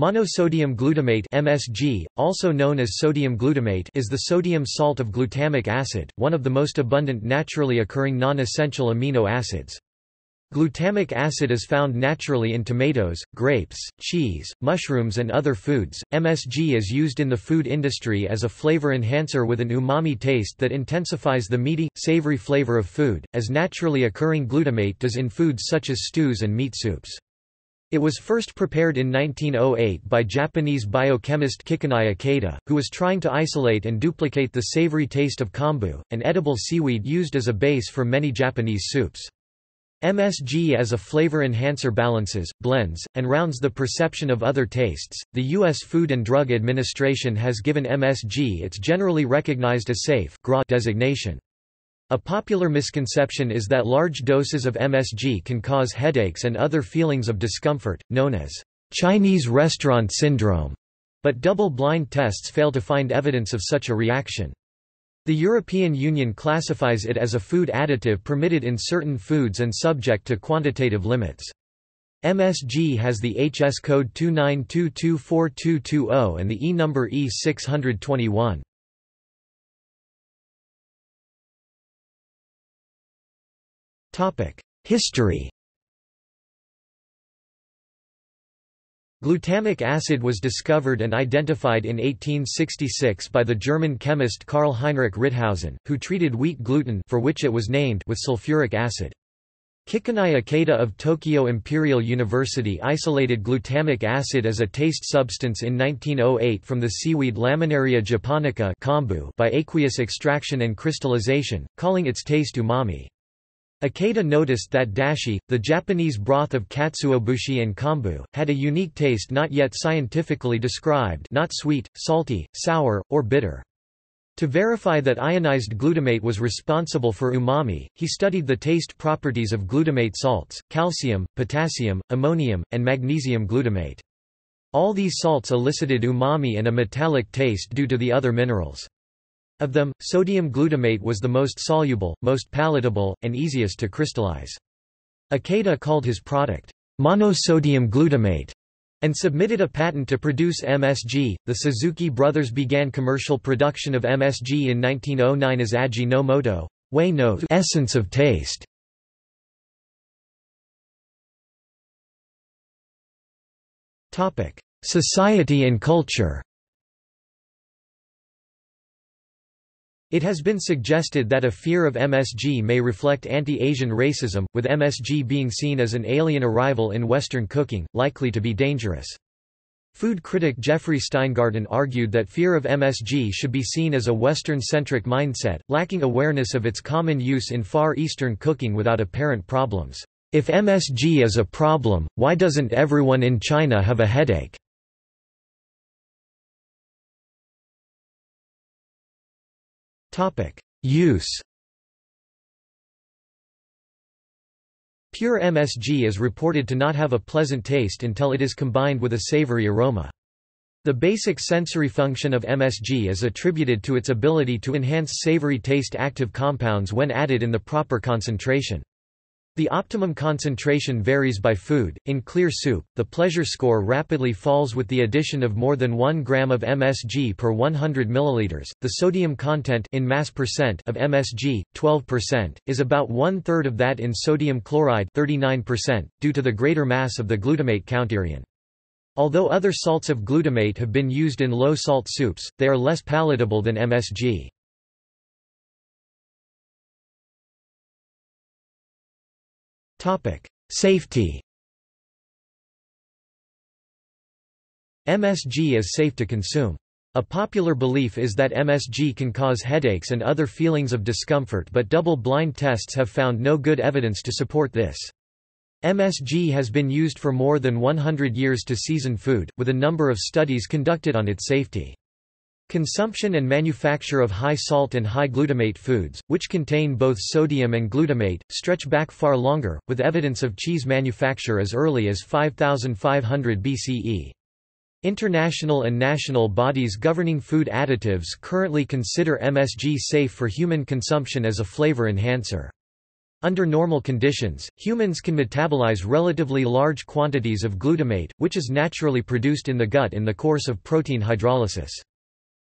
Monosodium glutamate MSG, also known as sodium glutamate is the sodium salt of glutamic acid, one of the most abundant naturally occurring non-essential amino acids. Glutamic acid is found naturally in tomatoes, grapes, cheese, mushrooms and other foods. MSG is used in the food industry as a flavor enhancer with an umami taste that intensifies the meaty, savory flavor of food, as naturally occurring glutamate does in foods such as stews and meat soups. It was first prepared in 1908 by Japanese biochemist Kikunae Ikeda, who was trying to isolate and duplicate the savory taste of kombu, an edible seaweed used as a base for many Japanese soups. MSG as a flavor enhancer balances, blends, and rounds the perception of other tastes. The U.S. Food and Drug Administration has given MSG its generally recognized as safe designation. A popular misconception is that large doses of MSG can cause headaches and other feelings of discomfort, known as Chinese restaurant syndrome, but double-blind tests fail to find evidence of such a reaction. The European Union classifies it as a food additive permitted in certain foods and subject to quantitative limits. MSG has the HS code 29224220 and the E number E621. History Glutamic acid was discovered and identified in 1866 by the German chemist Karl Heinrich Ritthausen, who treated wheat gluten for which it was named with sulfuric acid. Kikunae Ikeda of Tokyo Imperial University isolated glutamic acid as a taste substance in 1908 from the seaweed Laminaria japonica by aqueous extraction and crystallization, calling its taste umami. Ikeda noticed that dashi, the Japanese broth of katsuobushi and kombu, had a unique taste not yet scientifically described not sweet, salty, sour, or bitter. To verify that ionized glutamate was responsible for umami, he studied the taste properties of glutamate salts, calcium, potassium, ammonium, and magnesium glutamate. All these salts elicited umami and a metallic taste due to the other minerals. Of them, sodium glutamate was the most soluble, most palatable, and easiest to crystallize. Ikeda called his product, monosodium glutamate, and submitted a patent to produce MSG. The Suzuki brothers began commercial production of MSG in 1909 as Aji no Moto, way no essence of taste. Topic: Society and culture. It has been suggested that a fear of MSG may reflect anti-Asian racism, with MSG being seen as an alien arrival in Western cooking, likely to be dangerous. Food critic Jeffrey Steingarten argued that fear of MSG should be seen as a Western-centric mindset, lacking awareness of its common use in Far Eastern cooking without apparent problems. If MSG is a problem, why doesn't everyone in China have a headache? Use Pure MSG is reported to not have a pleasant taste until it is combined with a savory aroma. The basic sensory function of MSG is attributed to its ability to enhance savory taste active compounds when added in the proper concentration. The optimum concentration varies by food. In clear soup, the pleasure score rapidly falls with the addition of more than 1 gram of MSG per 100 milliliters. The sodium content in mass percent of MSG, 12%, is about one-third of that in sodium chloride 39%, due to the greater mass of the glutamate counterion. Although other salts of glutamate have been used in low-salt soups, they are less palatable than MSG. Topic: Safety. MSG is safe to consume. A popular belief is that MSG can cause headaches and other feelings of discomfort but double-blind tests have found no good evidence to support this. MSG has been used for more than 100 years to season food, with a number of studies conducted on its safety. Consumption and manufacture of high salt and high glutamate foods, which contain both sodium and glutamate, stretch back far longer, with evidence of cheese manufacture as early as 5500 BCE. International and national bodies governing food additives currently consider MSG safe for human consumption as a flavor enhancer. Under normal conditions, humans can metabolize relatively large quantities of glutamate, which is naturally produced in the gut in the course of protein hydrolysis.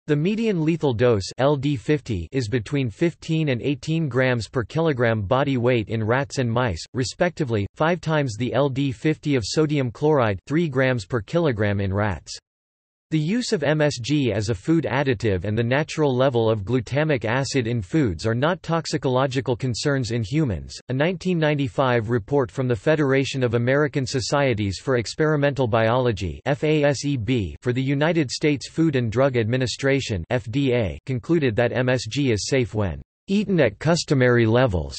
The median lethal dose LD50 is between 15 and 18 grams per kilogram body weight in rats and mice, respectively, 5 times the LD50 of sodium chloride 3 grams per kilogram in rats. The use of MSG as a food additive and the natural level of glutamic acid in foods are not toxicological concerns in humans. A 1995 report from the Federation of American Societies for Experimental Biology (FASEB) for the United States Food and Drug Administration (FDA) concluded that MSG is safe when eaten at customary levels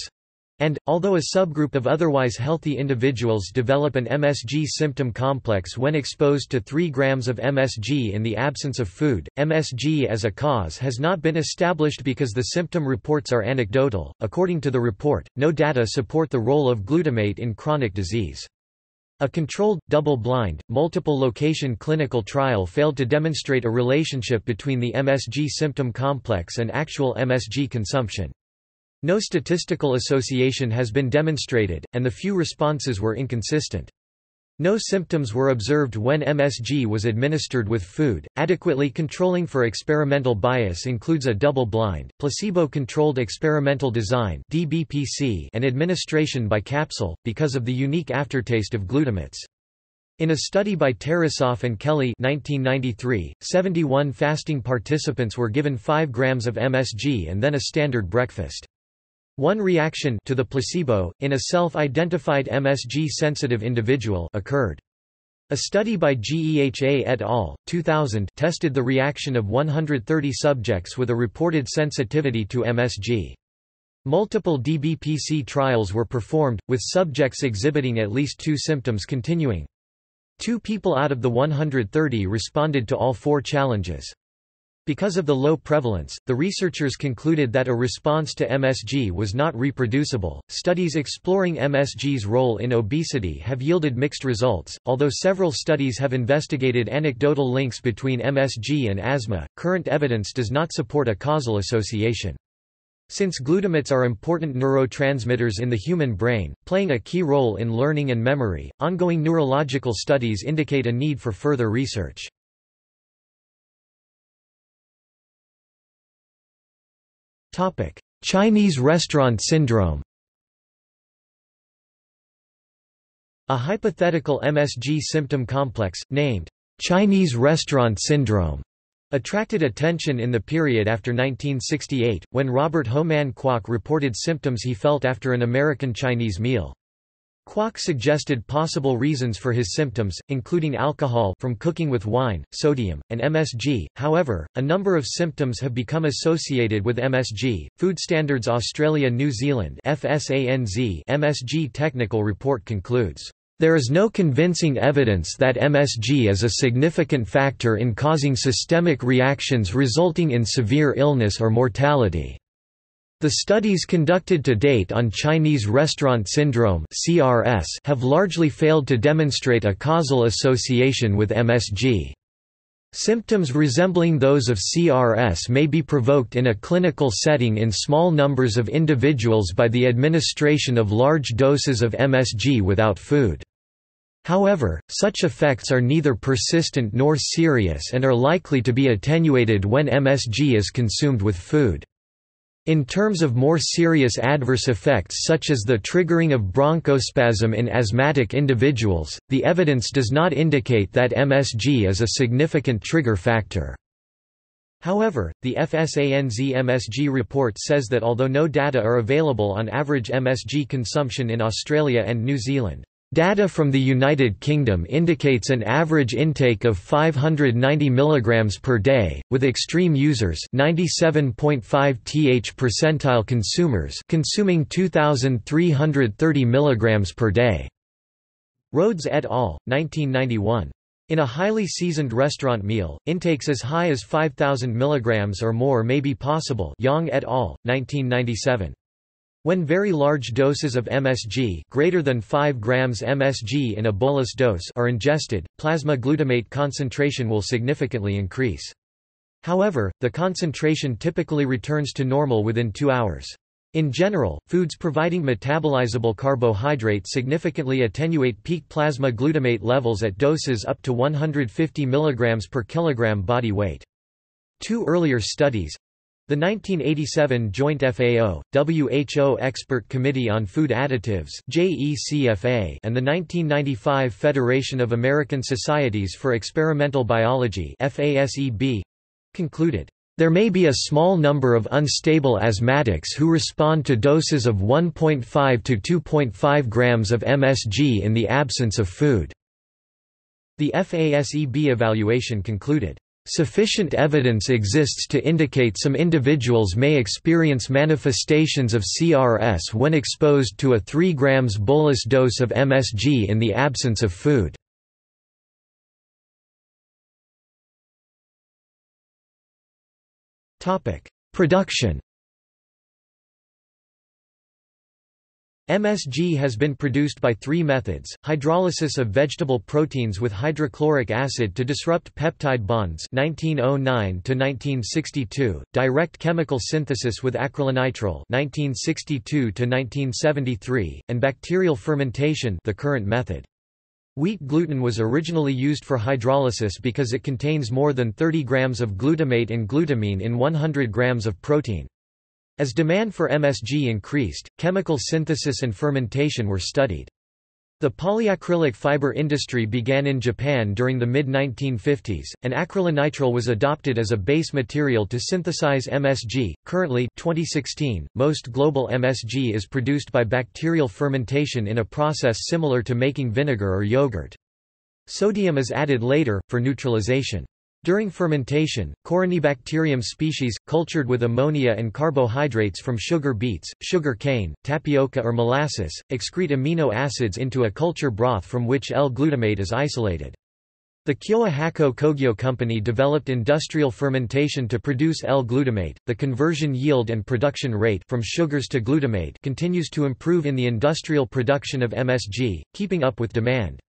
and, although a subgroup of otherwise healthy individuals develop an MSG symptom complex when exposed to 3 grams of MSG in the absence of food, MSG as a cause has not been established because the symptom reports are anecdotal. According to the report, no data support the role of glutamate in chronic disease. A controlled, double-blind, multiple-location clinical trial failed to demonstrate a relationship between the MSG symptom complex and actual MSG consumption. No statistical association has been demonstrated, and the few responses were inconsistent. No symptoms were observed when MSG was administered with food. Adequately controlling for experimental bias includes a double-blind, placebo-controlled experimental design and administration by capsule because of the unique aftertaste of glutamates. In a study by Tarasoff and Kelly 1993, 71 fasting participants were given 5 grams of MSG and then a standard breakfast. One reaction to the placebo, in a self-identified MSG-sensitive individual occurred. A study by GEHA et al. 2000 tested the reaction of 130 subjects with a reported sensitivity to MSG. Multiple DBPC trials were performed, with subjects exhibiting at least two symptoms continuing. Two people out of the 130 responded to all four challenges. Because of the low prevalence, the researchers concluded that a response to MSG was not reproducible. Studies exploring MSG's role in obesity have yielded mixed results. Although several studies have investigated anecdotal links between MSG and asthma, current evidence does not support a causal association. Since glutamates are important neurotransmitters in the human brain, playing a key role in learning and memory, ongoing neurological studies indicate a need for further research. Topic: Chinese restaurant syndrome. A hypothetical MSG symptom complex, named Chinese restaurant syndrome, attracted attention in the period after 1968, when Robert Homan Kwok reported symptoms he felt after an American Chinese meal. Kwok suggested possible reasons for his symptoms, including alcohol from cooking with wine, sodium, and MSG. However, a number of symptoms have become associated with MSG. Food Standards Australia New Zealand FSANZ MSG technical report concludes there is no convincing evidence that MSG is a significant factor in causing systemic reactions resulting in severe illness or mortality. The studies conducted to date on Chinese restaurant syndrome (CRS) have largely failed to demonstrate a causal association with MSG. Symptoms resembling those of CRS may be provoked in a clinical setting in small numbers of individuals by the administration of large doses of MSG without food. However, such effects are neither persistent nor serious and are likely to be attenuated when MSG is consumed with food. In terms of more serious adverse effects such as the triggering of bronchospasm in asthmatic individuals, the evidence does not indicate that MSG is a significant trigger factor. However, the FSANZ MSG report says that although no data are available on average MSG consumption in Australia and New Zealand, Data from the United Kingdom indicates an average intake of 590 mg per day, with extreme users 97.5 th percentile consumers consuming 2,330 mg per day. Rhodes et al., 1991. In a highly seasoned restaurant meal, intakes as high as 5,000 mg or more may be possible Young et al., 1997. When very large doses of MSG greater than 5 grams MSG in a bolus dose are ingested, plasma glutamate concentration will significantly increase. However, the concentration typically returns to normal within two hours. In general, foods providing metabolizable carbohydrate significantly attenuate peak plasma glutamate levels at doses up to 150 mg per kilogram body weight. Two earlier studies the 1987 Joint FAO-WHO Expert Committee on Food Additives and the 1995 Federation of American Societies for Experimental Biology concluded there may be a small number of unstable asthmatics who respond to doses of 1.5 to 2.5 grams of MSG in the absence of food. The FASEB evaluation concluded, Sufficient evidence exists to indicate some individuals may experience manifestations of CRS when exposed to a 3 grams bolus dose of MSG in the absence of food. Production MSG has been produced by three methods, hydrolysis of vegetable proteins with hydrochloric acid to disrupt peptide bonds 1909 direct chemical synthesis with acrylonitrile 1962 and bacterial fermentation the current method. Wheat gluten was originally used for hydrolysis because it contains more than 30 grams of glutamate and glutamine in 100 grams of protein. As demand for MSG increased, chemical synthesis and fermentation were studied. The polyacrylic fiber industry began in Japan during the mid-1950s, and acrylonitrile was adopted as a base material to synthesize MSG. Currently, 2016, most global MSG is produced by bacterial fermentation in a process similar to making vinegar or yogurt. Sodium is added later, for neutralization. During fermentation, Corynebacterium species, cultured with ammonia and carbohydrates from sugar beets, sugar cane, tapioca or molasses, excrete amino acids into a culture broth from which L-glutamate is isolated. The Kyowa Hakko Kogyo Company developed industrial fermentation to produce L-glutamate. The conversion yield and production rate from sugars to glutamate continues to improve in the industrial production of MSG, keeping up with demand.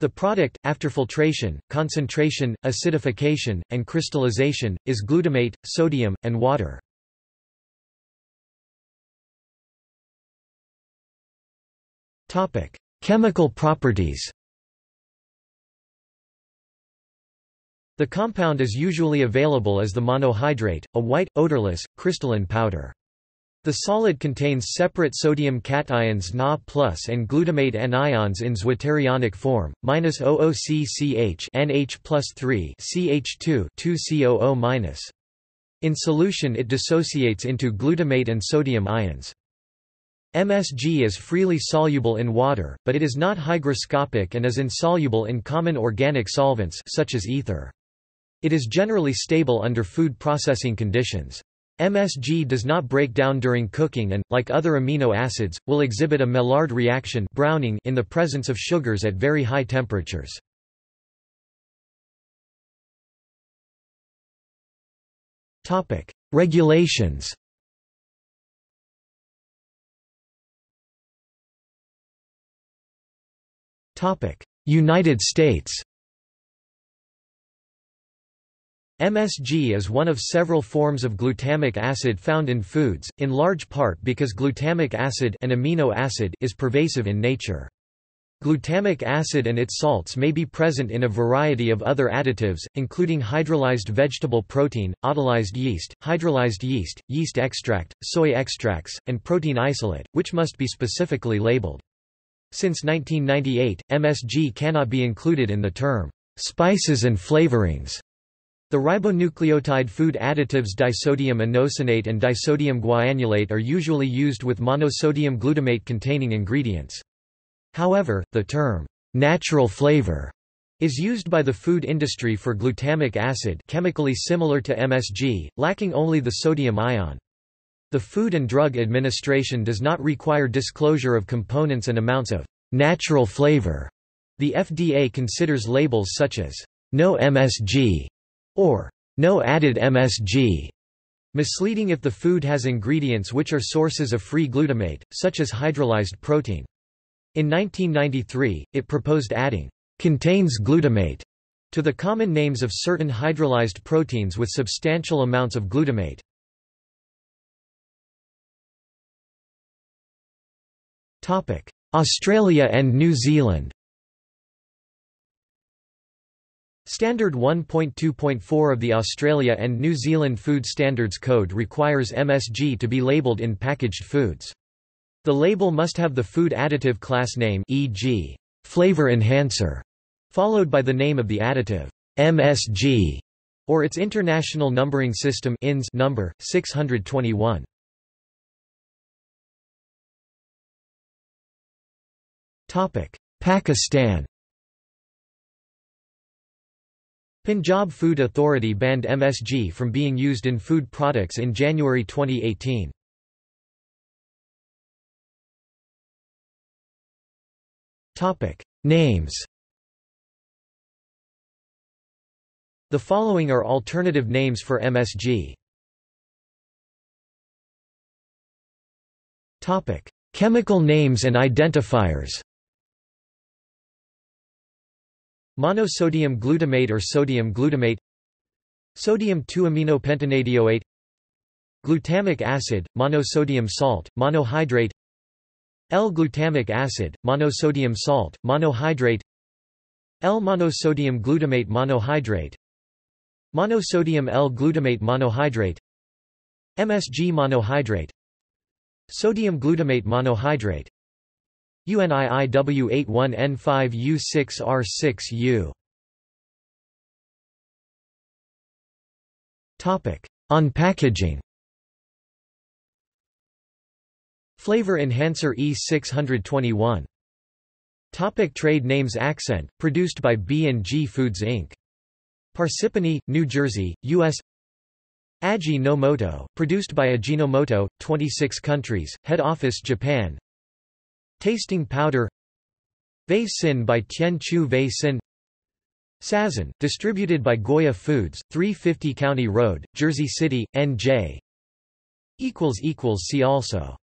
The product, after filtration, concentration, acidification, and crystallization, is glutamate, sodium, and water. Chemical properties The compound is usually available as the monohydrate, a white, odorless, crystalline powder. The solid contains separate sodium cations Na and glutamate anions in zwitterionic form, minus OOCCH NH plus 3 CH2 2 COO. In solution it dissociates into glutamate and sodium ions. MSG is freely soluble in water, but it is not hygroscopic and is insoluble in common organic solvents such as ether. It is generally stable under food processing conditions. MSG does not break down during cooking and, like other amino acids, will exhibit a Maillard reaction browning in the presence of sugars at very high temperatures. Regulations United States MSG is one of several forms of glutamic acid found in foods, in large part because glutamic acid, an amino acid is pervasive in nature. Glutamic acid and its salts may be present in a variety of other additives, including hydrolyzed vegetable protein, autolyzed yeast, hydrolyzed yeast, yeast extract, soy extracts, and protein isolate, which must be specifically labeled. Since 1998, MSG cannot be included in the term spices and flavorings the ribonucleotide food additives disodium inosinate and disodium guanylate are usually used with monosodium glutamate containing ingredients. However, the term, natural flavor, is used by the food industry for glutamic acid chemically similar to MSG, lacking only the sodium ion. The Food and Drug Administration does not require disclosure of components and amounts of natural flavor. The FDA considers labels such as no MSG or no added MSG, misleading if the food has ingredients which are sources of free glutamate, such as hydrolyzed protein. In 1993, it proposed adding contains glutamate to the common names of certain hydrolyzed proteins with substantial amounts of glutamate. Australia and New Zealand Standard 1.2.4 of the Australia and New Zealand Food Standards Code requires MSG to be labelled in packaged foods. The label must have the food additive class name e.g., flavor enhancer, followed by the name of the additive, MSG, or its International Numbering System INS number, 621. Pakistan Punjab Food Authority banned MSG from being used in food products in January 2018. Topic: Names The following are alternative names for MSG. Topic: Chemical names and identifiers Monosodium glutamate or sodium glutamate Sodium 2-aminopentanedioate Glutamic acid, monosodium salt, monohydrate L-glutamic acid, monosodium salt, monohydrate L-monosodium glutamate monohydrate Monosodium L-glutamate monohydrate MSG monohydrate Sodium glutamate monohydrate UNIIW81N5U6R6U Topic. On packaging. Flavor Enhancer E621 Topic trade names Accent, produced by B&G Foods Inc. Parsippany, New Jersey, U.S. Aji no Moto, produced by Ajinomoto, 26 countries, head office Japan Tasting powder Ve-Tsin by Tien Chu Ve-Tsin distributed by Goya Foods, 350 County Road, Jersey City, NJ See also